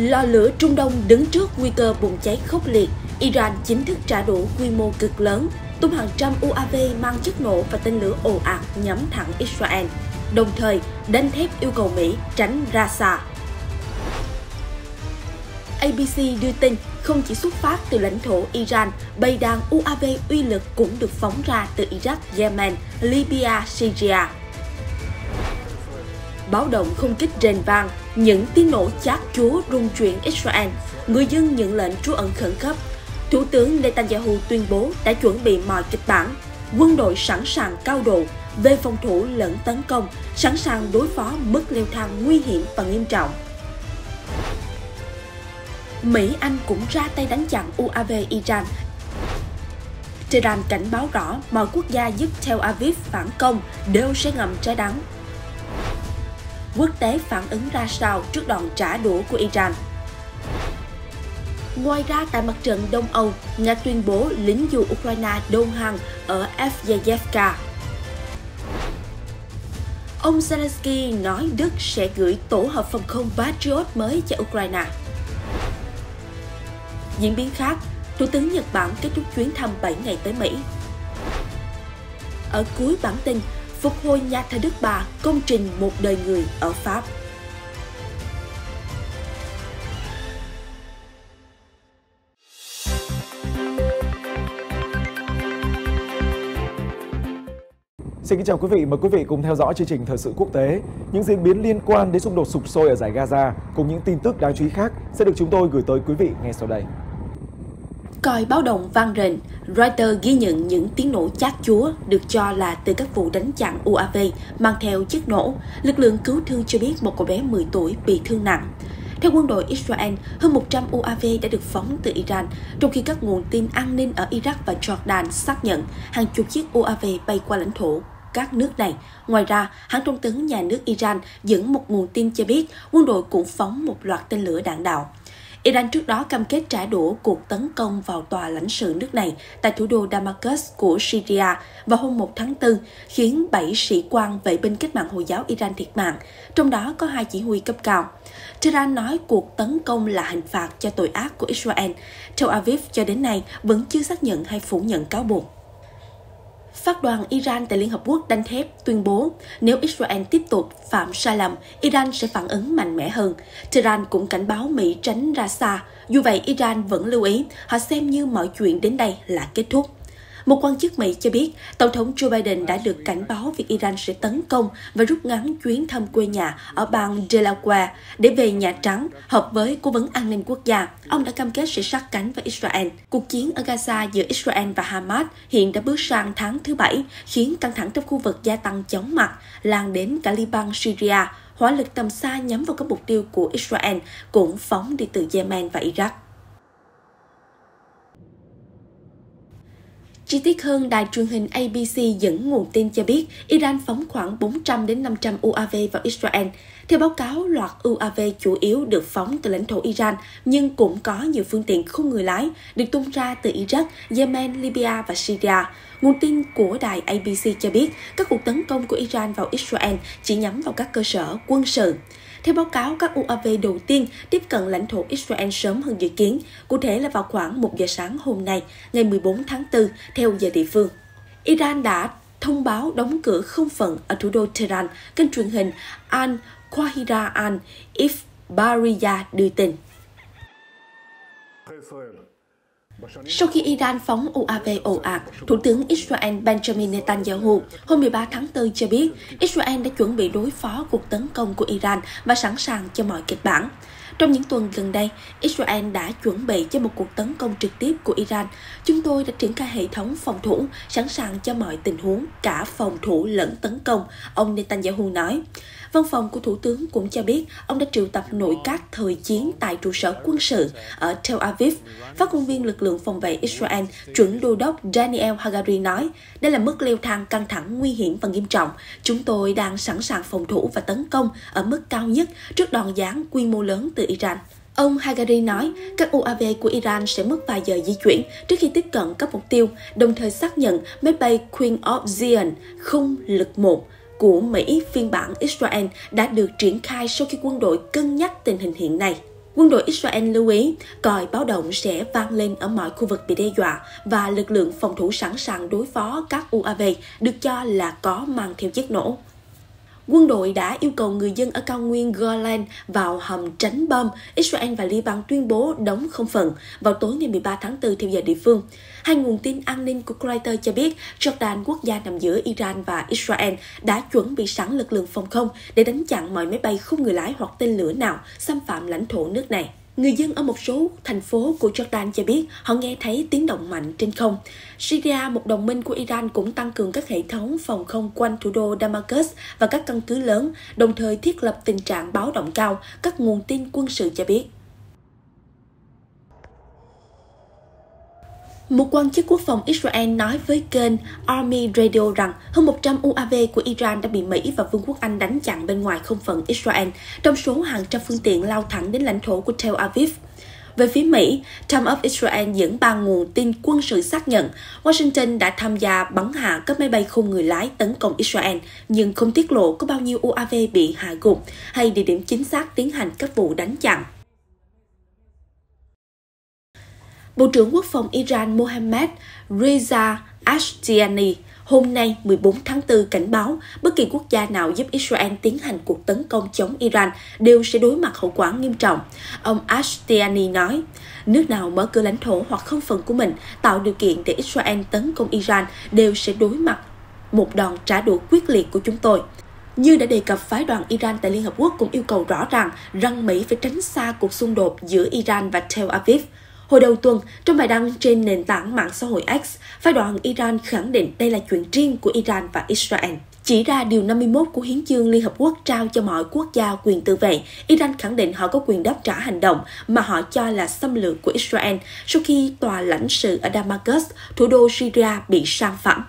Lò lửa Trung Đông đứng trước nguy cơ bùng cháy khốc liệt. Iran chính thức trả đũa quy mô cực lớn, tung hàng trăm UAV mang chất nổ và tên lửa ồ ạt nhắm thẳng Israel. Đồng thời, đánh thép yêu cầu Mỹ tránh Rafah. ABC đưa tin không chỉ xuất phát từ lãnh thổ Iran, bầy đàn UAV uy lực cũng được phóng ra từ Iraq, Yemen, Libya, Syria. Báo động không kích rền vang, những tiếng nổ chát chúa rung chuyển Israel. Người dân nhận lệnh trú ẩn khẩn cấp. Thủ tướng Netanyahu tuyên bố đã chuẩn bị mọi kịch bản. Quân đội sẵn sàng cao độ về phòng thủ lẫn tấn công, sẵn sàng đối phó mức leo thang nguy hiểm và nghiêm trọng. Mỹ Anh cũng ra tay đánh chặn UAV Iran. Tehran cảnh báo rõ mọi quốc gia giúp Tel Aviv phản công đều sẽ ngầm trái đắng. Quốc tế phản ứng ra sao trước đòn trả đũa của Iran? Ngoài ra, tại mặt trận Đông Âu, Nga tuyên bố lính dù Ukraine đôn hàng ở Avdiivka. Ông Zelensky nói Đức sẽ gửi tổ hợp phòng không Patriot mới cho Ukraine. Diễn biến khác, Thủ tướng Nhật Bản kết thúc chuyến thăm 7 ngày tới Mỹ. Ở cuối bản tin, phục hồi nhà thờ Đức Bà, công trình một đời người ở Pháp. Xin kính chào quý vị, mời quý vị cùng theo dõi chương trình thời sự quốc tế. Những diễn biến liên quan đến xung đột sụp sôi ở giải Gaza cùng những tin tức đáng chú ý khác sẽ được chúng tôi gửi tới quý vị ngay sau đây. Còi báo động vang rền, Reuters ghi nhận những tiếng nổ chát chúa được cho là từ các vụ đánh chặn UAV mang theo chất nổ. Lực lượng cứu thương cho biết một cậu bé 10 tuổi bị thương nặng. Theo quân đội Israel, hơn 100 UAV đã được phóng từ Iran, trong khi các nguồn tin an ninh ở Iraq và Jordan xác nhận hàng chục chiếc UAV bay qua lãnh thổ các nước này. Ngoài ra, hãng thông tấn nhà nước Iran dẫn một nguồn tin cho biết quân đội cũng phóng một loạt tên lửa đạn đạo. Iran trước đó cam kết trả đũa cuộc tấn công vào tòa lãnh sự nước này tại thủ đô Damascus của Syria vào hôm 1 tháng 4, khiến 7 sĩ quan vệ binh cách mạng Hồi giáo Iran thiệt mạng, trong đó có hai chỉ huy cấp cao. Tehran nói cuộc tấn công là hình phạt cho tội ác của Israel. Tel Aviv cho đến nay vẫn chưa xác nhận hay phủ nhận cáo buộc. Phát đoàn Iran tại Liên Hợp Quốc đánh thép tuyên bố nếu Israel tiếp tục phạm sai lầm, Iran sẽ phản ứng mạnh mẽ hơn. Tehran cũng cảnh báo Mỹ tránh ra xa. Dù vậy, Iran vẫn lưu ý họ xem như mọi chuyện đến đây là kết thúc. Một quan chức Mỹ cho biết, Tổng thống Joe Biden đã được cảnh báo việc Iran sẽ tấn công và rút ngắn chuyến thăm quê nhà ở bang Delaware để về Nhà Trắng, hợp với Cố vấn An ninh Quốc gia. Ông đã cam kết sẽ sát cánh với Israel. Cuộc chiến ở Gaza giữa Israel và Hamas hiện đã bước sang tháng thứ bảy, khiến căng thẳng trong khu vực gia tăng chóng mặt, lan đến cả Liban, Syria. Hỏa lực tầm xa nhắm vào các mục tiêu của Israel cũng phóng đi từ Yemen và Iraq. Chi tiết hơn, đài truyền hình ABC dẫn nguồn tin cho biết Iran phóng khoảng 400 đến 500 UAV vào Israel. Theo báo cáo, loạt UAV chủ yếu được phóng từ lãnh thổ Iran, nhưng cũng có nhiều phương tiện không người lái được tung ra từ Iraq, Yemen, Libya và Syria. Nguồn tin của đài ABC cho biết các cuộc tấn công của Iran vào Israel chỉ nhắm vào các cơ sở quân sự. Theo báo cáo, các UAV đầu tiên tiếp cận lãnh thổ Israel sớm hơn dự kiến, cụ thể là vào khoảng 1 giờ sáng hôm nay, ngày 14 tháng 4, theo giờ địa phương. Iran đã thông báo đóng cửa không phận ở thủ đô Tehran, kênh truyền hình Al Qahira Al Ifbariya đưa tin. Sau khi Iran phóng UAV ồ ạt, Thủ tướng Israel Benjamin Netanyahu hôm 13 tháng 4 cho biết Israel đã chuẩn bị đối phó cuộc tấn công của Iran và sẵn sàng cho mọi kịch bản. Trong những tuần gần đây, Israel đã chuẩn bị cho một cuộc tấn công trực tiếp của Iran. Chúng tôi đã triển khai hệ thống phòng thủ, sẵn sàng cho mọi tình huống, cả phòng thủ lẫn tấn công, ông Netanyahu nói. Văn phòng của Thủ tướng cũng cho biết ông đã triệu tập nội các thời chiến tại trụ sở quân sự ở Tel Aviv. Phát ngôn viên lực lượng phòng vệ Israel, chuẩn đô đốc Daniel Hagari nói, đây là mức leo thang căng thẳng nguy hiểm và nghiêm trọng. Chúng tôi đang sẵn sàng phòng thủ và tấn công ở mức cao nhất trước đòn giáng quy mô lớn từ Iran. Ông Hagari nói các UAV của Iran sẽ mất vài giờ di chuyển trước khi tiếp cận các mục tiêu, đồng thời xác nhận máy bay Queen of Zion không lực một của Mỹ phiên bản Israel đã được triển khai sau khi quân đội cân nhắc tình hình hiện nay. Quân đội Israel lưu ý, còi báo động sẽ vang lên ở mọi khu vực bị đe dọa và lực lượng phòng thủ sẵn sàng đối phó các UAV được cho là có mang theo chất nổ quân đội đã yêu cầu người dân ở cao nguyên Golan vào hầm tránh bom. Israel và Liban tuyên bố đóng không phận vào tối ngày 13 tháng 4 theo giờ địa phương. Hai nguồn tin an ninh của Reuters cho biết Jordan, quốc gia nằm giữa Iran và Israel, đã chuẩn bị sẵn lực lượng phòng không để đánh chặn mọi máy bay không người lái hoặc tên lửa nào xâm phạm lãnh thổ nước này. Người dân ở một số thành phố của Jordan cho biết họ nghe thấy tiếng động mạnh trên không. Syria, một đồng minh của Iran cũng tăng cường các hệ thống phòng không quanh thủ đô Damascus và các căn cứ lớn, đồng thời thiết lập tình trạng báo động cao, các nguồn tin quân sự cho biết. Một quan chức quốc phòng Israel nói với kênh Army Radio rằng hơn 100 UAV của Iran đã bị Mỹ và Vương quốc Anh đánh chặn bên ngoài không phận Israel, trong số hàng trăm phương tiện lao thẳng đến lãnh thổ của Tel Aviv. Về phía Mỹ, Times of Israel dẫn ba nguồn tin quân sự xác nhận Washington đã tham gia bắn hạ các máy bay không người lái tấn công Israel, nhưng không tiết lộ có bao nhiêu UAV bị hạ gục hay địa điểm chính xác tiến hành các vụ đánh chặn. Bộ trưởng Quốc phòng Iran Mohammad Reza Ashtiani hôm nay 14 tháng 4 cảnh báo bất kỳ quốc gia nào giúp Israel tiến hành cuộc tấn công chống Iran đều sẽ đối mặt hậu quả nghiêm trọng. Ông Ashtiani nói, nước nào mở cửa lãnh thổ hoặc không phận của mình tạo điều kiện để Israel tấn công Iran đều sẽ đối mặt một đòn trả đũa quyết liệt của chúng tôi. Như đã đề cập, phái đoàn Iran tại Liên Hợp Quốc cũng yêu cầu rõ ràng rằng Mỹ phải tránh xa cuộc xung đột giữa Iran và Tel Aviv. Hồi đầu tuần, trong bài đăng trên nền tảng mạng xã hội X, phái đoàn Iran khẳng định đây là chuyện riêng của Iran và Israel. Chỉ ra điều 51 của Hiến chương Liên Hợp Quốc trao cho mọi quốc gia quyền tự vệ, Iran khẳng định họ có quyền đáp trả hành động mà họ cho là xâm lược của Israel sau khi tòa lãnh sự ở Damascus, thủ đô Syria bị sang phẳng.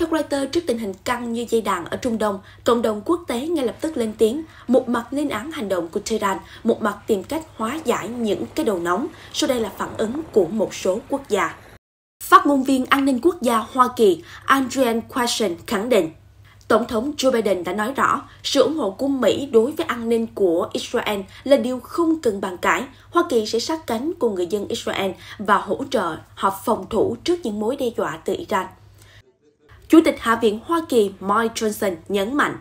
Theo Reuters, trước tình hình căng như dây đàn ở Trung Đông, cộng đồng quốc tế ngay lập tức lên tiếng, một mặt lên án hành động của Tehran, một mặt tìm cách hóa giải những cái đầu nóng. Sau đây là phản ứng của một số quốc gia. Phát ngôn viên an ninh quốc gia Hoa Kỳ Adrian Quashen khẳng định, Tổng thống Joe Biden đã nói rõ, sự ủng hộ của Mỹ đối với an ninh của Israel là điều không cần bàn cãi. Hoa Kỳ sẽ sát cánh cùng người dân Israel và hỗ trợ họ phòng thủ trước những mối đe dọa từ Iran. Chủ tịch Hạ viện Hoa Kỳ Mike Johnson nhấn mạnh,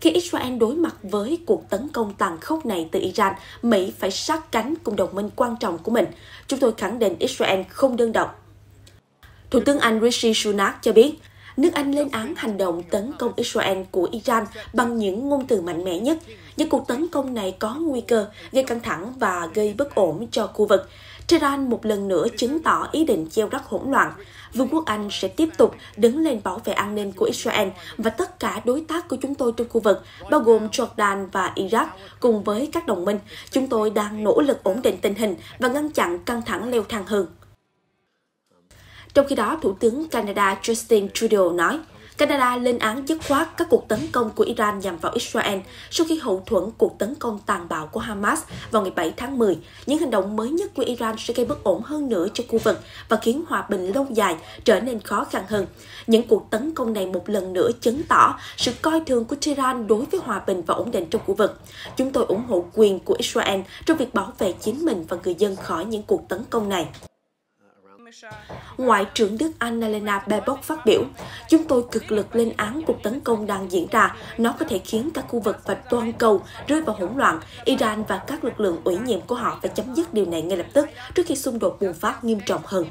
khi Israel đối mặt với cuộc tấn công tàn khốc này từ Iran, Mỹ phải sát cánh cùng đồng minh quan trọng của mình. Chúng tôi khẳng định Israel không đơn độc. Thủ tướng Anh Rishi Sunak cho biết, nước Anh lên án hành động tấn công Israel của Iran bằng những ngôn từ mạnh mẽ nhất. Những cuộc tấn công này có nguy cơ gây căng thẳng và gây bất ổn cho khu vực. Tehran một lần nữa chứng tỏ ý định gieo rắc hỗn loạn. Vương quốc Anh sẽ tiếp tục đứng lên bảo vệ an ninh của Israel và tất cả đối tác của chúng tôi trong khu vực, bao gồm Jordan và Iraq, cùng với các đồng minh. Chúng tôi đang nỗ lực ổn định tình hình và ngăn chặn căng thẳng leo thang hơn. Trong khi đó, Thủ tướng Canada Justin Trudeau nói, Canada lên án dứt khoát các cuộc tấn công của Iran nhằm vào Israel sau khi hậu thuẫn cuộc tấn công tàn bạo của Hamas vào ngày 7 tháng 10. Những hành động mới nhất của Iran sẽ gây bất ổn hơn nữa cho khu vực và khiến hòa bình lâu dài trở nên khó khăn hơn. Những cuộc tấn công này một lần nữa chứng tỏ sự coi thường của Tehran đối với hòa bình và ổn định trong khu vực. Chúng tôi ủng hộ quyền của Israel trong việc bảo vệ chính mình và người dân khỏi những cuộc tấn công này. Ngoại trưởng Đức Annalena Baerbock phát biểu, chúng tôi cực lực lên án cuộc tấn công đang diễn ra. Nó có thể khiến các khu vực và toàn cầu rơi vào hỗn loạn. Iran và các lực lượng ủy nhiệm của họ phải chấm dứt điều này ngay lập tức trước khi xung đột bùng phát nghiêm trọng hơn.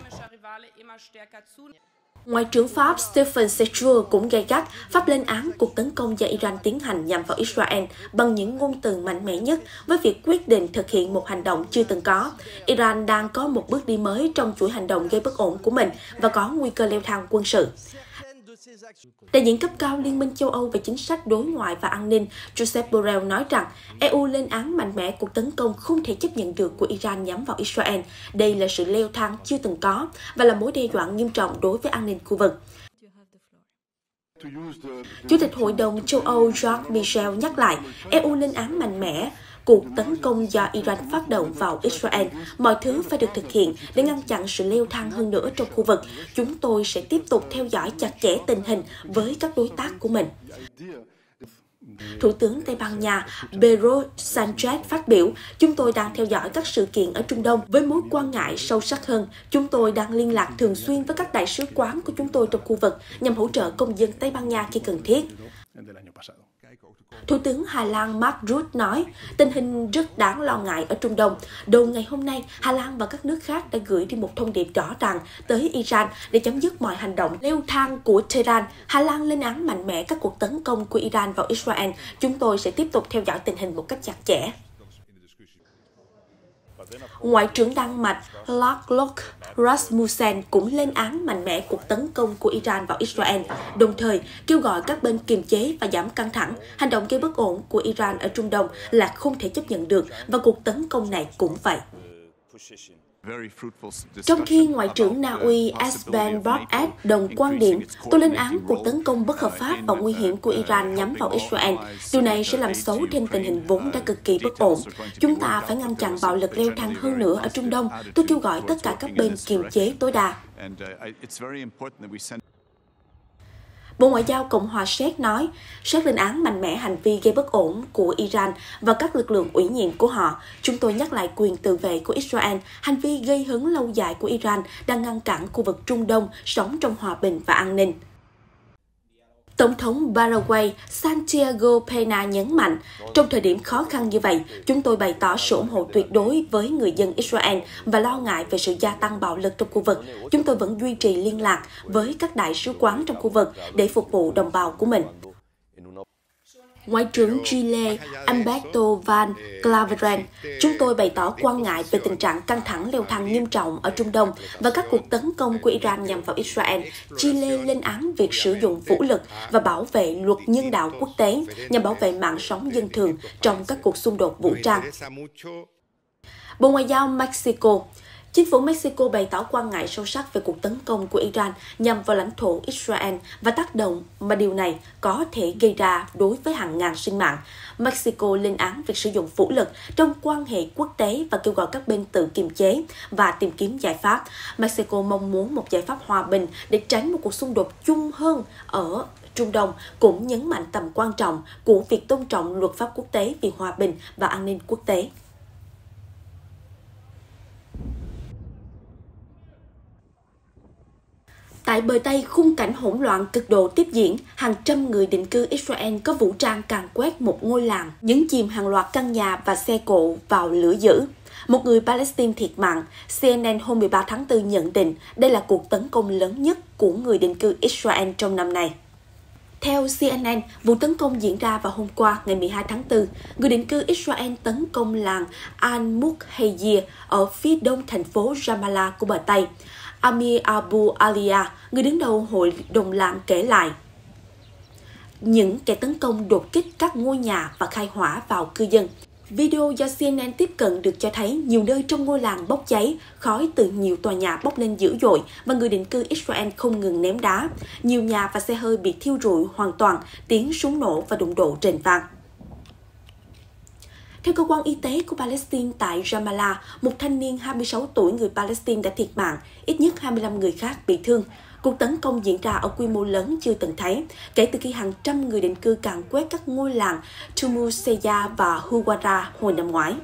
Ngoại trưởng Pháp Stephen Sejour cũng gay gắt Pháp lên án cuộc tấn công do Iran tiến hành nhằm vào Israel bằng những ngôn từ mạnh mẽ nhất với việc quyết định thực hiện một hành động chưa từng có. Iran đang có một bước đi mới trong chuỗi hành động gây bất ổn của mình và có nguy cơ leo thang quân sự. Đại diện cấp cao Liên minh châu Âu về chính sách đối ngoại và an ninh Joseph Borrell nói rằng EU lên án mạnh mẽ cuộc tấn công không thể chấp nhận được của Iran nhắm vào Israel. Đây là sự leo thang chưa từng có và là mối đe dọa nghiêm trọng đối với an ninh khu vực. Chủ tịch Hội đồng châu Âu Jacques Michel nhắc lại, EU lên án mạnh mẽ cuộc tấn công do Iran phát động vào Israel. Mọi thứ phải được thực hiện để ngăn chặn sự leo thang hơn nữa trong khu vực. Chúng tôi sẽ tiếp tục theo dõi chặt chẽ tình hình với các đối tác của mình. Thủ tướng Tây Ban Nha Pedro Sanchez phát biểu, chúng tôi đang theo dõi các sự kiện ở Trung Đông với mối quan ngại sâu sắc hơn. Chúng tôi đang liên lạc thường xuyên với các đại sứ quán của chúng tôi trong khu vực nhằm hỗ trợ công dân Tây Ban Nha khi cần thiết. Thủ tướng Hà Lan Mark Rutte nói, tình hình rất đáng lo ngại ở Trung Đông. Đầu ngày hôm nay, Hà Lan và các nước khác đã gửi đi một thông điệp rõ ràng tới Iran để chấm dứt mọi hành động leo thang của Tehran. Hà Lan lên án mạnh mẽ các cuộc tấn công của Iran vào Israel. Chúng tôi sẽ tiếp tục theo dõi tình hình một cách chặt chẽ. Ngoại trưởng Đan Mạch Lars Lok Rasmussen cũng lên án mạnh mẽ cuộc tấn công của Iran vào Israel, đồng thời kêu gọi các bên kiềm chế và giảm căng thẳng. Hành động gây bất ổn của Iran ở Trung Đông là không thể chấp nhận được và cuộc tấn công này cũng vậy. Trong khi Ngoại trưởng Na Uy Esben Barad đồng quan điểm, tôi lên án cuộc tấn công bất hợp pháp và nguy hiểm của Iran nhắm vào Israel. Điều này sẽ làm xấu thêm tình hình vốn đã cực kỳ bất ổn. Chúng ta phải ngăn chặn bạo lực leo thang hơn nữa ở Trung Đông. Tôi kêu gọi tất cả các bên kiềm chế tối đa. Bộ Ngoại giao Cộng hòa Séc nói, Séc lên án mạnh mẽ hành vi gây bất ổn của Iran và các lực lượng ủy nhiệm của họ. Chúng tôi nhắc lại quyền tự vệ của Israel, hành vi gây hấn lâu dài của Iran đang ngăn cản khu vực Trung Đông sống trong hòa bình và an ninh. Tổng thống Paraguay Santiago Pena nhấn mạnh, trong thời điểm khó khăn như vậy, chúng tôi bày tỏ sự ủng hộ tuyệt đối với người dân Israel và lo ngại về sự gia tăng bạo lực trong khu vực. Chúng tôi vẫn duy trì liên lạc với các đại sứ quán trong khu vực để phục vụ đồng bào của mình. Ngoại trưởng Chile Alberto Van Claveren, chúng tôi bày tỏ quan ngại về tình trạng căng thẳng leo thang nghiêm trọng ở Trung Đông và các cuộc tấn công của Iran nhằm vào Israel. Chile lên án việc sử dụng vũ lực và bảo vệ luật nhân đạo quốc tế nhằm bảo vệ mạng sống dân thường trong các cuộc xung đột vũ trang. Bộ Ngoại giao Mexico Chính phủ Mexico bày tỏ quan ngại sâu sắc về cuộc tấn công của Iran nhằm vào lãnh thổ Israel và tác động mà điều này có thể gây ra đối với hàng ngàn sinh mạng. Mexico lên án việc sử dụng vũ lực trong quan hệ quốc tế và kêu gọi các bên tự kiềm chế và tìm kiếm giải pháp. Mexico mong muốn một giải pháp hòa bình để tránh một cuộc xung đột chung hơn ở Trung Đông, cũng nhấn mạnh tầm quan trọng của việc tôn trọng luật pháp quốc tế vì hòa bình và an ninh quốc tế. Tại bờ Tây, khung cảnh hỗn loạn cực độ tiếp diễn, hàng trăm người định cư Israel có vũ trang càn quét một ngôi làng, nhấn chìm hàng loạt căn nhà và xe cộ vào lửa dữ. Một người Palestine thiệt mạng, CNN hôm 13 tháng 4 nhận định đây là cuộc tấn công lớn nhất của người định cư Israel trong năm nay. Theo CNN, vụ tấn công diễn ra vào hôm qua, ngày 12 tháng 4. Người định cư Israel tấn công làng Al-Mukhayir ở phía đông thành phố Ramallah của bờ Tây. Amir Abu Alia, người đứng đầu hội đồng làng kể lại. Những kẻ tấn công đột kích các ngôi nhà và khai hỏa vào cư dân. Video do CNN tiếp cận được cho thấy nhiều nơi trong ngôi làng bốc cháy, khói từ nhiều tòa nhà bốc lên dữ dội và người định cư Israel không ngừng ném đá. Nhiều nhà và xe hơi bị thiêu rụi hoàn toàn, tiếng súng nổ và đụng độ rền vang. Theo cơ quan y tế của Palestine tại Ramallah, một thanh niên 26 tuổi người Palestine đã thiệt mạng, ít nhất 25 người khác bị thương. Cuộc tấn công diễn ra ở quy mô lớn chưa từng thấy, kể từ khi hàng trăm người định cư càn quét các ngôi làng Tumuseya và Huwara hồi năm ngoái.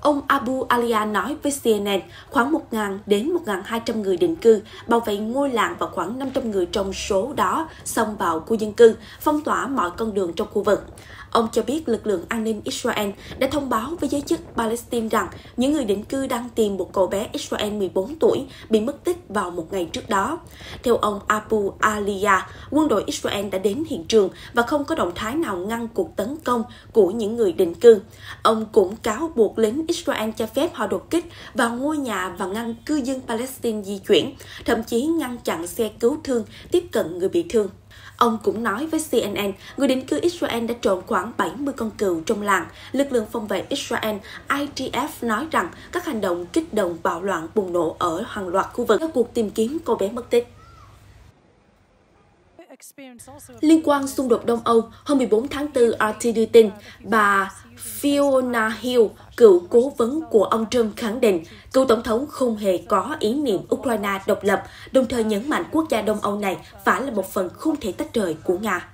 Ông Abu Alia nói với CNN khoảng 1.000 đến 1.200 người định cư bảo vệ ngôi làng và khoảng 500 người trong số đó xông vào khu dân cư, phong tỏa mọi con đường trong khu vực. Ông cho biết lực lượng an ninh Israel đã thông báo với giới chức Palestine rằng những người định cư đang tìm một cậu bé Israel 14 tuổi bị mất tích vào một ngày trước đó. Theo ông Abu Aliyah, quân đội Israel đã đến hiện trường và không có động thái nào ngăn cuộc tấn công của những người định cư. Ông cũng cáo buộc lính Israel cho phép họ đột kích vào ngôi nhà và ngăn cư dân Palestine di chuyển, thậm chí ngăn chặn xe cứu thương tiếp cận người bị thương. Ông cũng nói với CNN, người định cư Israel đã trộm khoảng 70 con cừu trong làng. Lực lượng phòng vệ Israel IDF nói rằng các hành động kích động bạo loạn bùng nổ ở hàng loạt khu vực các cuộc tìm kiếm cô bé mất tích. Liên quan xung đột Đông Âu, hôm 14 tháng 4, RT đưa tin bà Fiona Hill, cựu cố vấn của ông Trump khẳng định cựu tổng thống không hề có ý niệm Ukraine độc lập, đồng thời nhấn mạnh quốc gia Đông Âu này phải là một phần không thể tách rời của Nga.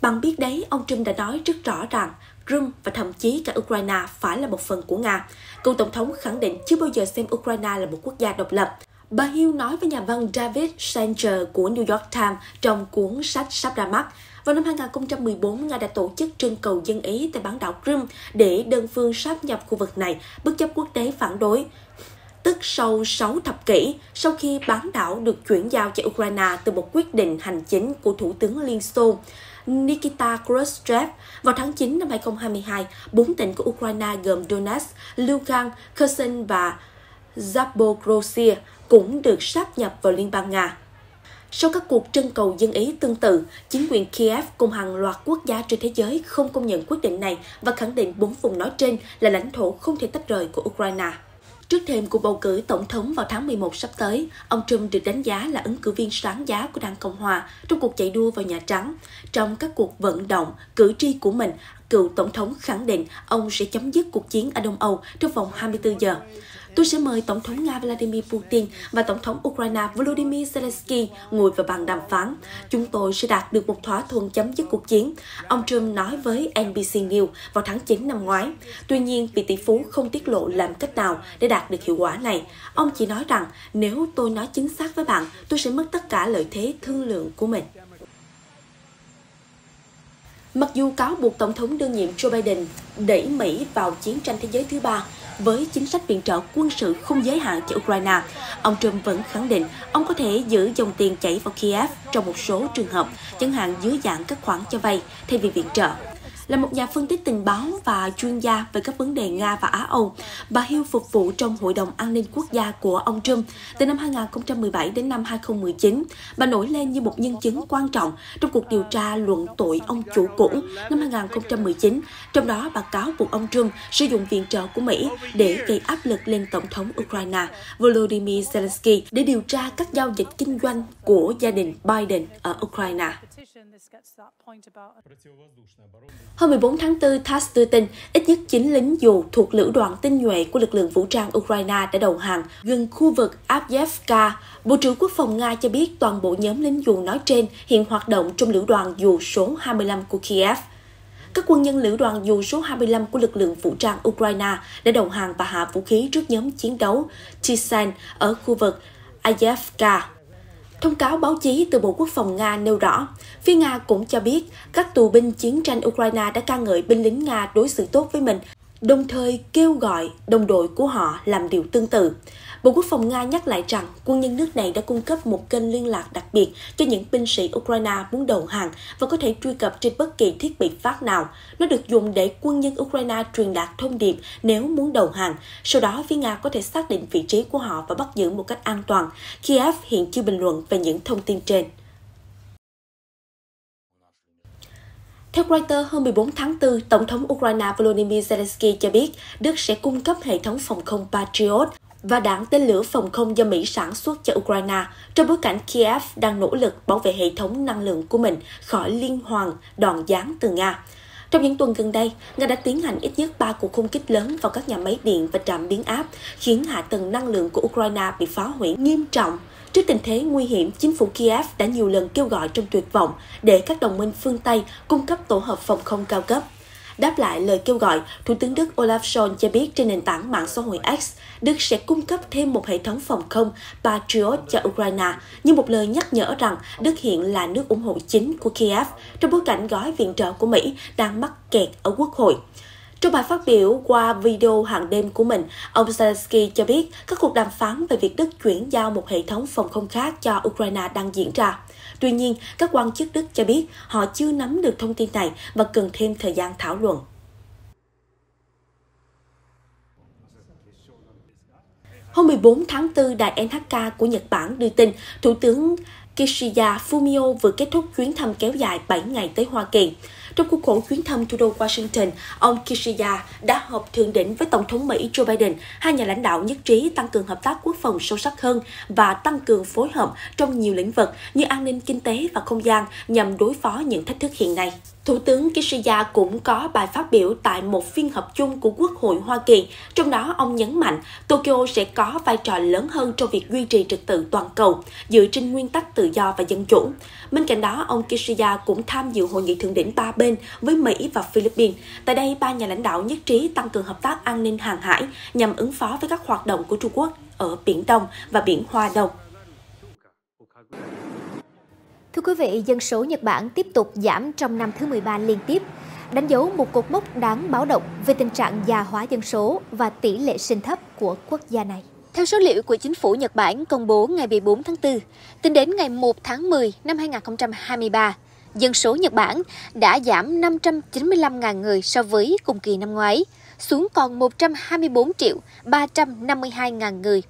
Bằng biết đấy, ông Trump đã nói rất rõ rằng Crimea và thậm chí cả Ukraine phải là một phần của Nga. Cựu Tổng thống khẳng định chưa bao giờ xem Ukraine là một quốc gia độc lập. Bà Hill nói với nhà văn David Sanger của New York Times trong cuốn sách sắp ra mắt. Vào năm 2014, Nga đã tổ chức trưng cầu dân Ý tại bán đảo Crimea để đơn phương sáp nhập khu vực này, bất chấp quốc tế phản đối. Tức sau 6 thập kỷ, sau khi bán đảo được chuyển giao cho Ukraine từ một quyết định hành chính của Thủ tướng Liên Xô, Nikita Khrushchev. Vào tháng 9 năm 2022, bốn tỉnh của Ukraine gồm Donetsk, Lugansk, Kherson và Zaporozhye cũng được sáp nhập vào Liên bang Nga. Sau các cuộc trưng cầu dân Ý tương tự, chính quyền Kiev cùng hàng loạt quốc gia trên thế giới không công nhận quyết định này và khẳng định bốn vùng nói trên là lãnh thổ không thể tách rời của Ukraine. Trước thêm cuộc bầu cử tổng thống vào tháng 11 sắp tới, ông Trump được đánh giá là ứng cử viên sáng giá của Đảng Cộng Hòa trong cuộc chạy đua vào Nhà Trắng. Trong các cuộc vận động, cử tri của mình, cựu tổng thống khẳng định ông sẽ chấm dứt cuộc chiến ở Đông Âu trong vòng 24 giờ. Tôi sẽ mời Tổng thống Nga Vladimir Putin và Tổng thống Ukraine Volodymyr Zelensky ngồi vào bàn đàm phán. Chúng tôi sẽ đạt được một thỏa thuận chấm dứt cuộc chiến, ông Trump nói với NBC News vào tháng 9 năm ngoái. Tuy nhiên, vị tỷ phú không tiết lộ làm cách nào để đạt được hiệu quả này. Ông chỉ nói rằng nếu tôi nói chính xác với bạn, tôi sẽ mất tất cả lợi thế thương lượng của mình. Mặc dù cáo buộc Tổng thống đương nhiệm Joe Biden đẩy Mỹ vào chiến tranh thế giới thứ ba, với chính sách viện trợ quân sự không giới hạn cho Ukraine, ông Trump vẫn khẳng định ông có thể giữ dòng tiền chảy vào Kiev trong một số trường hợp, chẳng hạn dưới dạng các khoản cho vay thay vì viện trợ. Là một nhà phân tích tình báo và chuyên gia về các vấn đề Nga và Á Âu, bà Hill phục vụ trong Hội đồng An ninh Quốc gia của ông Trump từ năm 2017 đến năm 2019. Bà nổi lên như một nhân chứng quan trọng trong cuộc điều tra luận tội ông chủ cũ năm 2019. Trong đó, bà cáo buộc ông Trump sử dụng viện trợ của Mỹ để gây áp lực lên Tổng thống Ukraine Volodymyr Zelensky để điều tra các giao dịch kinh doanh của gia đình Biden ở Ukraine. Hôm 14 tháng 4, TASS đưa tin ít nhất 9 lính dù thuộc lữ đoàn tinh nhuệ của lực lượng vũ trang Ukraine đã đầu hàng gần khu vực Avdiivka. Bộ trưởng Quốc phòng Nga cho biết toàn bộ nhóm lính dù nói trên hiện hoạt động trong lữ đoàn dù số 25 của Kiev. Các quân nhân lữ đoàn dù số 25 của lực lượng vũ trang Ukraine đã đầu hàng và hạ vũ khí trước nhóm chiến đấu Tisan ở khu vực Ayevka. Thông cáo báo chí từ Bộ Quốc phòng Nga nêu rõ, phía Nga cũng cho biết các tù binh chiến tranh Ukraine đã ca ngợi binh lính Nga đối xử tốt với mình, đồng thời kêu gọi đồng đội của họ làm điều tương tự. Bộ Quốc phòng Nga nhắc lại rằng quân nhân nước này đã cung cấp một kênh liên lạc đặc biệt cho những binh sĩ Ukraine muốn đầu hàng và có thể truy cập trên bất kỳ thiết bị phát nào. Nó được dùng để quân nhân Ukraine truyền đạt thông điệp nếu muốn đầu hàng. Sau đó, phía Nga có thể xác định vị trí của họ và bắt giữ một cách an toàn. Kiev hiện chưa bình luận về những thông tin trên. Theo Reuters, hôm 14 tháng 4, Tổng thống Ukraine Volodymyr Zelensky cho biết Đức sẽ cung cấp hệ thống phòng không Patriot và đạn tên lửa phòng không do Mỹ sản xuất cho Ukraine trong bối cảnh Kiev đang nỗ lực bảo vệ hệ thống năng lượng của mình khỏi liên hoàn đòn giáng từ Nga. Trong những tuần gần đây, Nga đã tiến hành ít nhất 3 cuộc không kích lớn vào các nhà máy điện và trạm biến áp, khiến hạ tầng năng lượng của Ukraine bị phá hủy nghiêm trọng. Trước tình thế nguy hiểm, chính phủ Kiev đã nhiều lần kêu gọi trong tuyệt vọng để các đồng minh phương Tây cung cấp tổ hợp phòng không cao cấp. Đáp lại lời kêu gọi, Thủ tướng Đức Olaf Scholz cho biết trên nền tảng mạng xã hội X, Đức sẽ cung cấp thêm một hệ thống phòng không Patriot cho Ukraine, như một lời nhắc nhở rằng Đức hiện là nước ủng hộ chính của Kiev trong bối cảnh gói viện trợ của Mỹ đang mắc kẹt ở Quốc hội. Trong bài phát biểu qua video hàng đêm của mình, ông Zelensky cho biết các cuộc đàm phán về việc Đức chuyển giao một hệ thống phòng không khác cho Ukraine đang diễn ra. Tuy nhiên, các quan chức Đức cho biết họ chưa nắm được thông tin này và cần thêm thời gian thảo luận. Hôm 14 tháng 4, đài NHK của Nhật Bản đưa tin Thủ tướng Kishida Fumio vừa kết thúc chuyến thăm kéo dài 7 ngày tới Hoa Kỳ. Trong khuôn khổ chuyến thăm thủ đô Washington, ông Kishida đã họp thượng đỉnh với Tổng thống Mỹ Joe Biden. Hai nhà lãnh đạo nhất trí tăng cường hợp tác quốc phòng sâu sắc hơn và tăng cường phối hợp trong nhiều lĩnh vực như an ninh kinh tế và không gian nhằm đối phó những thách thức hiện nay. Thủ tướng Kishida cũng có bài phát biểu tại một phiên họp chung của Quốc hội Hoa Kỳ, trong đó ông nhấn mạnh Tokyo sẽ có vai trò lớn hơn trong việc duy trì trật tự toàn cầu, dựa trên nguyên tắc tự do và dân chủ. Bên cạnh đó, ông Kishida cũng tham dự hội nghị thượng đỉnh ba bên với Mỹ và Philippines. Tại đây, ba nhà lãnh đạo nhất trí tăng cường hợp tác an ninh hàng hải nhằm ứng phó với các hoạt động của Trung Quốc ở Biển Đông và Biển Hoa Đông. Thưa quý vị, dân số Nhật Bản tiếp tục giảm trong năm thứ 13 liên tiếp, đánh dấu một cột mốc đáng báo động về tình trạng già hóa dân số và tỷ lệ sinh thấp của quốc gia này. Theo số liệu của chính phủ Nhật Bản công bố ngày 14 tháng 4, tính đến ngày 1 tháng 10 năm 2023, dân số Nhật Bản đã giảm 595.000 người so với cùng kỳ năm ngoái, xuống còn 124 triệu 352.000 người.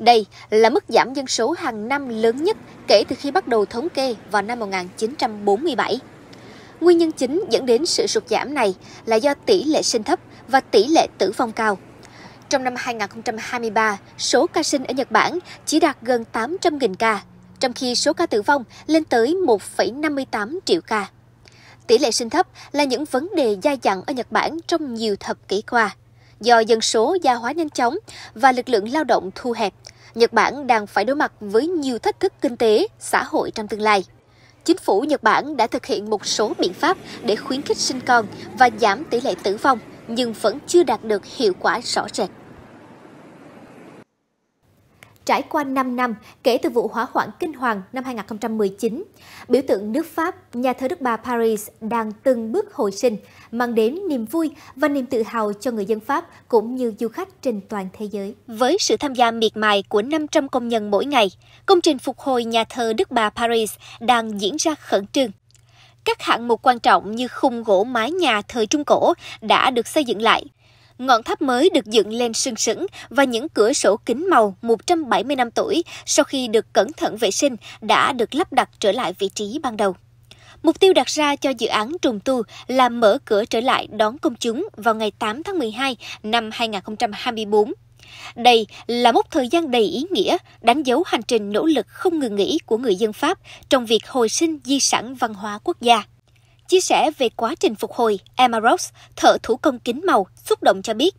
Đây là mức giảm dân số hàng năm lớn nhất kể từ khi bắt đầu thống kê vào năm 1947. Nguyên nhân chính dẫn đến sự sụt giảm này là do tỷ lệ sinh thấp và tỷ lệ tử vong cao. Trong năm 2023, số ca sinh ở Nhật Bản chỉ đạt gần 800.000 ca, trong khi số ca tử vong lên tới 1,58 triệu ca. Tỷ lệ sinh thấp là những vấn đề dai dẳng ở Nhật Bản trong nhiều thập kỷ qua. Do dân số gia hóa nhanh chóng và lực lượng lao động thu hẹp, Nhật Bản đang phải đối mặt với nhiều thách thức kinh tế, xã hội trong tương lai. Chính phủ Nhật Bản đã thực hiện một số biện pháp để khuyến khích sinh con và giảm tỷ lệ tử vong, nhưng vẫn chưa đạt được hiệu quả rõ rệt. Trải qua 5 năm kể từ vụ hỏa hoạn kinh hoàng năm 2019, biểu tượng nước Pháp, nhà thờ Đức Bà Paris đang từng bước hồi sinh, mang đến niềm vui và niềm tự hào cho người dân Pháp cũng như du khách trên toàn thế giới. Với sự tham gia miệt mài của 500 công nhân mỗi ngày, công trình phục hồi nhà thờ Đức Bà Paris đang diễn ra khẩn trương. Các hạng mục quan trọng như khung gỗ mái nhà thời Trung Cổ đã được xây dựng lại – Ngọn tháp mới được dựng lên sừng sững và những cửa sổ kính màu 170 năm tuổi sau khi được cẩn thận vệ sinh đã được lắp đặt trở lại vị trí ban đầu. Mục tiêu đặt ra cho dự án trùng tu là mở cửa trở lại đón công chúng vào ngày 8 tháng 12 năm 2024. Đây là mốc thời gian đầy ý nghĩa, đánh dấu hành trình nỗ lực không ngừng nghỉ của người dân Pháp trong việc hồi sinh di sản văn hóa quốc gia. Chia sẻ về quá trình phục hồi, Emma Ross, thợ thủ công kính màu, xúc động cho biết.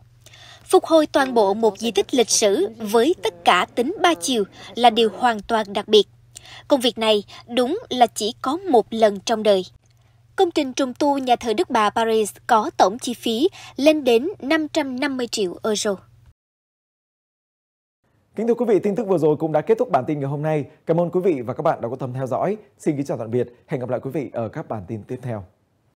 Phục hồi toàn bộ một di tích lịch sử với tất cả tính ba chiều là điều hoàn toàn đặc biệt. Công việc này đúng là chỉ có một lần trong đời. Công trình trùng tu nhà thờ Đức Bà Paris có tổng chi phí lên đến 550 triệu euro. Kính thưa quý vị, tin tức vừa rồi cũng đã kết thúc bản tin ngày hôm nay. Cảm ơn quý vị và các bạn đã quan tâm theo dõi. Xin kính chào tạm biệt. Hẹn gặp lại quý vị ở các bản tin tiếp theo.